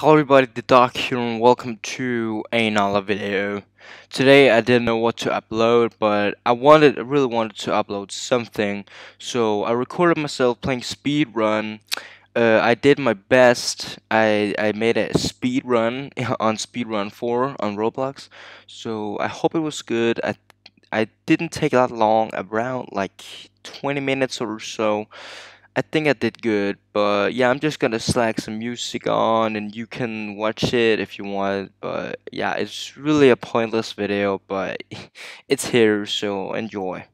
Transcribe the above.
Hello everybody, the Duck here and welcome to another video. Today I didn't know what to upload, but I wanted, I really wanted to upload something, so I recorded myself playing speedrun. Uh, I did my best. I I made a speed run on Speedrun 4 on Roblox, so I hope it was good. I I didn't take that long, around like 20 minutes or so. I think I did good, but yeah, I'm just gonna slack some music on and you can watch it if you want. But yeah, it's really a pointless video, but it's here, so enjoy.